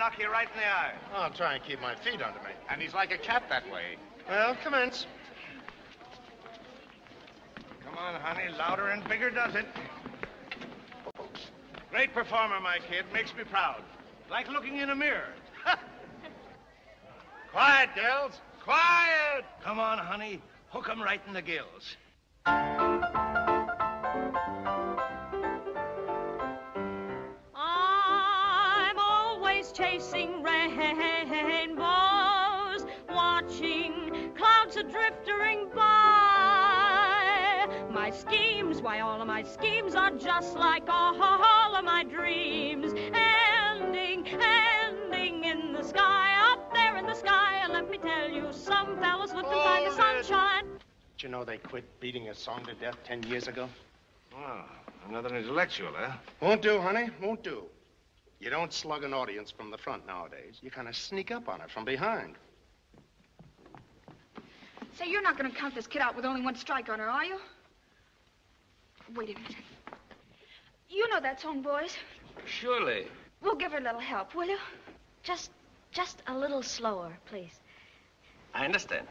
knock you right in the eye. I'll try and keep my feet under me. And he's like a cat that way. Well, commence. Come on, honey. Louder and bigger does it. Great performer, my kid. Makes me proud. Like looking in a mirror. Quiet, Gills. Quiet! Come on, honey. Hook 'em right in the gills. Chasing rainbows, watching clouds a drifting by. My schemes, why all of my schemes are just like all of my dreams, ending, ending in the sky, up there in the sky. And let me tell you, some fellas look to find the Hold it. sunshine. Did you know they quit beating a song to death ten years ago? Oh, another intellectual, huh? Won't do, honey. Won't do. You don't slug an audience from the front nowadays. You kind of sneak up on it from behind. Say, you're not going to count this kid out with only one strike on her, are you? Wait a minute. You know that song, boys. Surely. We'll give her a little help, will you? Just, just a little slower, please. I understand.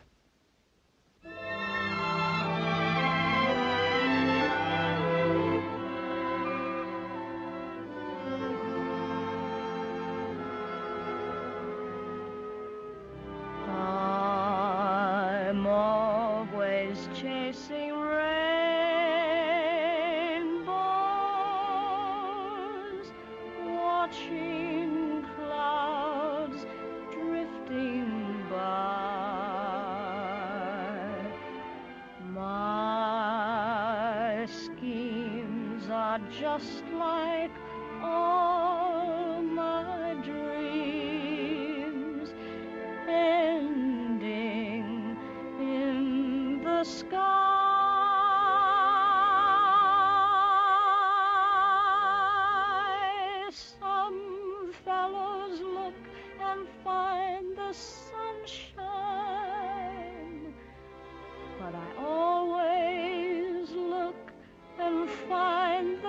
Are just like all my dreams ending in the sky. Some fellows look and find the sunshine, but I always look and find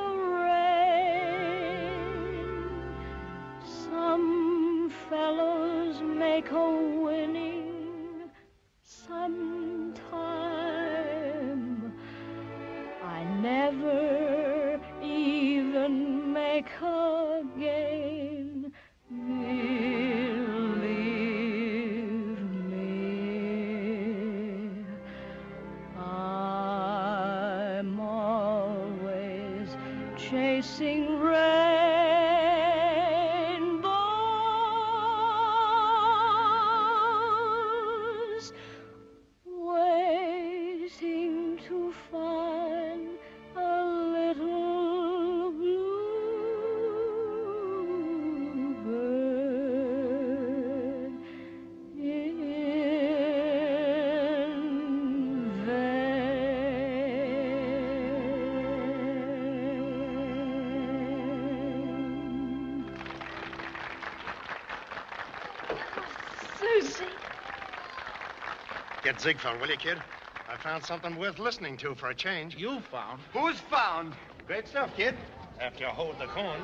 fellows make a winning sometime. I never even make a gain. Believe me, I'm always chasing rainbows, Susie. Get Ziegfeld, will you, kid? I found something worth listening to for a change. You found. Who's found? Great stuff, kid. After you hold the cone.